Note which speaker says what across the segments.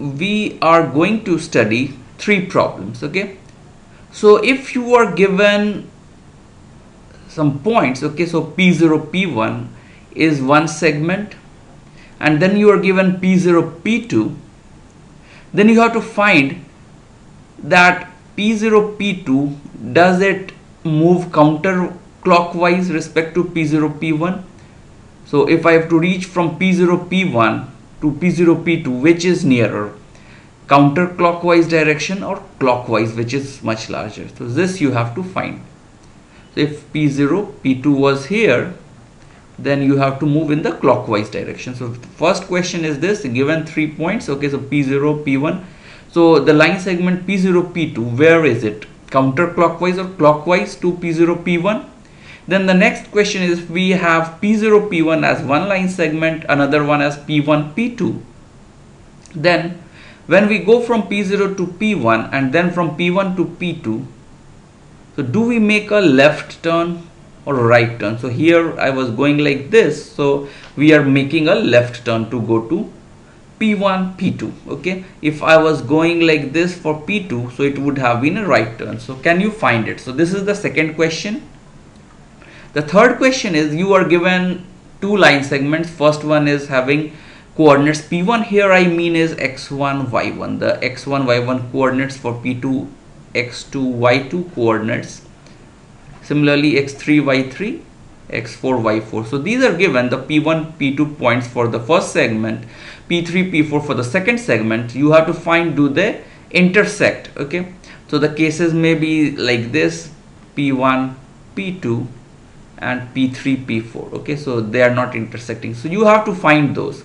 Speaker 1: we are going to study three problems okay? So if you are given some points okay so p0 p1 is one segment and then you are given p0 p2 then you have to find that p0 p2 does it move counterclockwise respect to p0 p1 so if I have to reach from p0 p1 to p0 p2 which is nearer counterclockwise direction or clockwise which is much larger. So this you have to find. So if p0 p2 was here then you have to move in the clockwise direction. So first question is this given three points okay so p0 p1 so the line segment p0 p2 where is it? Counterclockwise or clockwise to p0 p1 then the next question is we have p0 p1 as one line segment another one as p1 p2 then when we go from p0 to p1 and then from p1 to p2 so do we make a left turn or right turn? So here I was going like this so we are making a left turn to go to P1 P2 okay? If I was going like this for P2 so it would have been a right turn. So can you find it? So this is the second question the third question is you are given two line segments first one is having coordinates P1 here I mean is x1 y1 the x1 y1 coordinates for P2 x2 y2 coordinates Similarly, x3, y3, x4, y4. So these are given the p1, p2 points for the first segment, p3, p4 for the second segment. You have to find do they intersect. Okay. So the cases may be like this p1, p2 and p3, p4. Okay. So they are not intersecting. So you have to find those.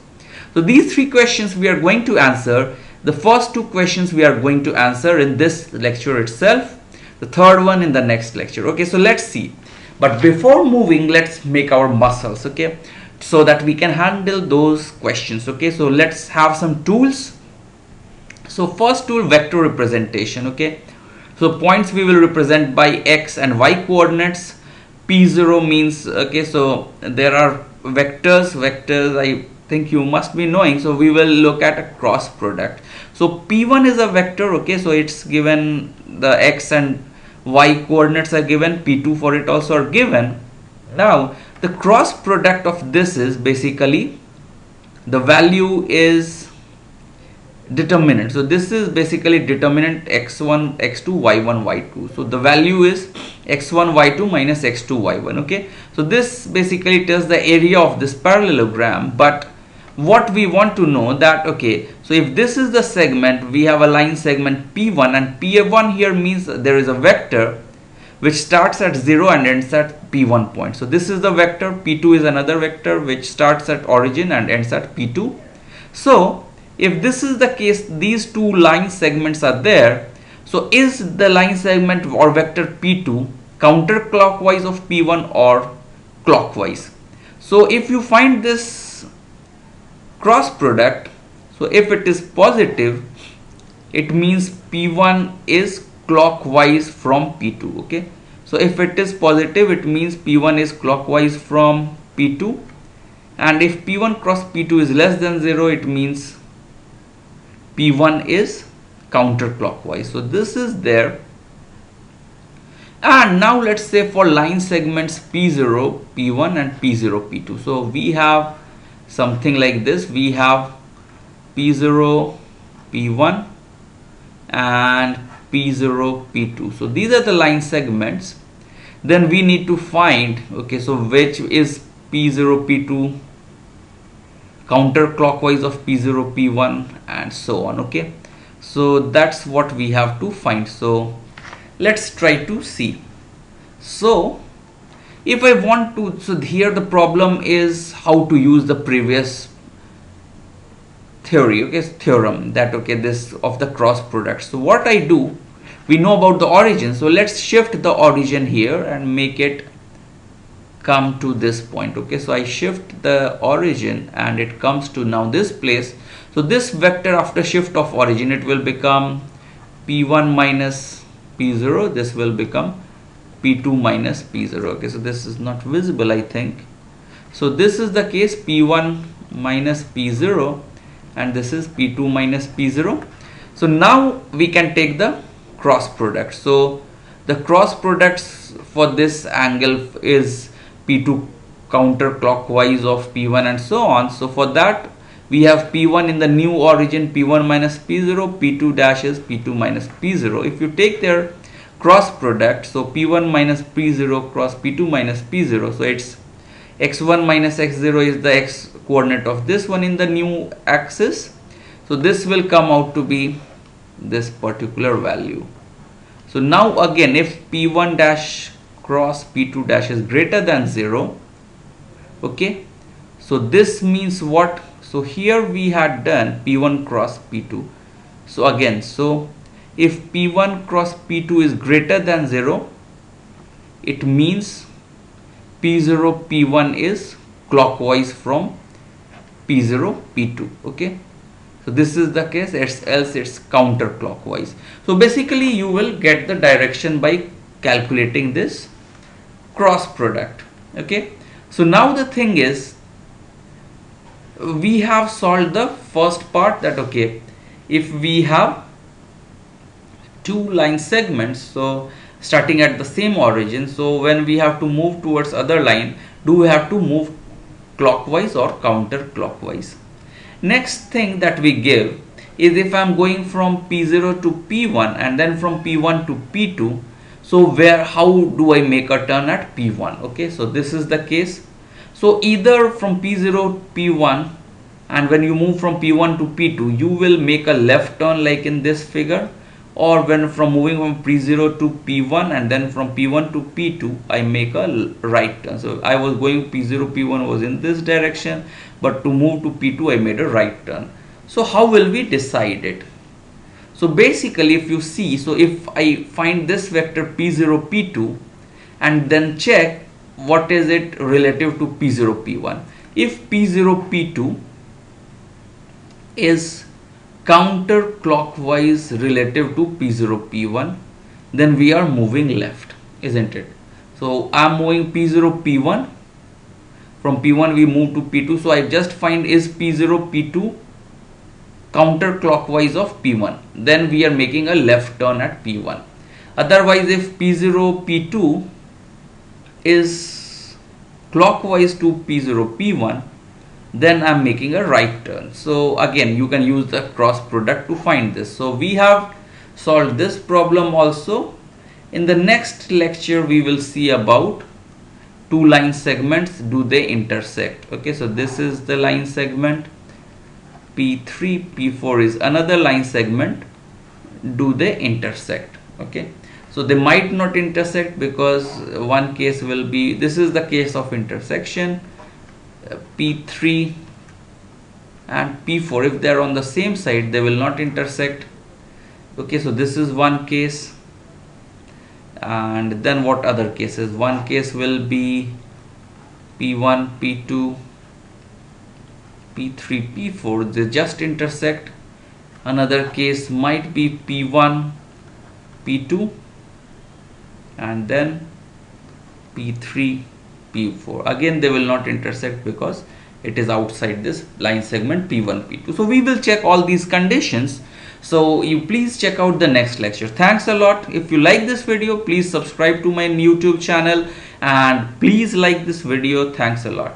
Speaker 1: So these three questions we are going to answer. The first two questions we are going to answer in this lecture itself the third one in the next lecture okay so let's see but before moving let's make our muscles okay so that we can handle those questions okay so let's have some tools so first tool vector representation okay so points we will represent by x and y coordinates p0 means okay so there are vectors vectors i think you must be knowing. So we will look at a cross product. So p1 is a vector okay so it's given the x and y coordinates are given p2 for it also are given. Now the cross product of this is basically the value is determinant. So this is basically determinant x1 x2 y1 y2 so the value is x1 y2 minus x2 y1 okay? So this basically tells the area of this parallelogram but what we want to know that okay so if this is the segment we have a line segment p1 and p1 here means there is a vector which starts at 0 and ends at p1 point. So this is the vector p2 is another vector which starts at origin and ends at p2 so if this is the case these two line segments are there. So is the line segment or vector p2 counterclockwise of p1 or clockwise? So if you find this cross product so if it is positive it means p1 is clockwise from p2 okay? So if it is positive it means p1 is clockwise from p2 and if p1 cross p2 is less than 0 it means p1 is counterclockwise. So this is there. And now let's say for line segments p0 p1 and p0 p2 so we have something like this. We have P0 P1 and P0 P2 so these are the line segments. Then we need to find okay so which is P0 P2 counterclockwise of P0 P1 and so on okay? So that's what we have to find. So let's try to see. So if I want to so here the problem is how to use the previous theory okay theorem that okay this of the cross product. So what I do we know about the origin. So let's shift the origin here and make it come to this point okay? So I shift the origin and it comes to now this place. So this vector after shift of origin it will become p1 minus p0 this will become p2 minus p0 okay? So this is not visible I think. So this is the case p1 minus p0 and this is p2 minus p0 so now we can take the cross product. So the cross products for this angle is p2 counterclockwise of p1 and so on. So for that we have p1 in the new origin p1 minus p0 p2 dash is p2 minus p0 if you take their cross product so p1 minus p0 cross p2 minus p0 so it's x1 minus x0 is the x coordinate of this one in the new axis. So this will come out to be this particular value. So now again if p1 dash cross p2 dash is greater than 0 okay? So this means what? So here we had done p1 cross p2 so again so if p1 cross p2 is greater than 0 it means p0 p1 is clockwise from p0 p2 okay? So this is the case it's else it's counterclockwise. So basically you will get the direction by calculating this cross product okay? So now the thing is we have solved the first part that okay if we have two line segments so starting at the same origin so when we have to move towards other line do we have to move clockwise or counterclockwise? Next thing that we give is if I'm going from P0 to P1 and then from P1 to P2 so where how do I make a turn at P1 okay so this is the case so either from P0 P1 and when you move from P1 to P2 you will make a left turn like in this figure or when from moving from P0 to P1 and then from P1 to P2 I make a right turn. So I was going P0 P1 was in this direction but to move to P2 I made a right turn. So how will we decide it? So basically if you see so if I find this vector P0 P2 and then check what is it relative to P0 P1 if P0 P2 is counterclockwise relative to P0 P1 then we are moving left isn't it? So I'm moving P0 P1 from P1 we move to P2 so I just find is P0 P2 counterclockwise of P1 then we are making a left turn at P1 otherwise if P0 P2 is clockwise to P0 P1 then I'm making a right turn. So again you can use the cross product to find this. So we have solved this problem also. In the next lecture we will see about two line segments do they intersect. Okay so this is the line segment p3 p4 is another line segment do they intersect? Okay. So they might not intersect because one case will be this is the case of intersection uh, p3 and p4 if they are on the same side they will not intersect. Okay so this is one case. And then what other cases? One case will be p1 p2 p3 p4 they just intersect. Another case might be p1 p2 and then P3 P4 again they will not intersect because it is outside this line segment P1 P2 so we will check all these conditions. So you please check out the next lecture. Thanks a lot. If you like this video please subscribe to my youtube channel and please like this video. Thanks a lot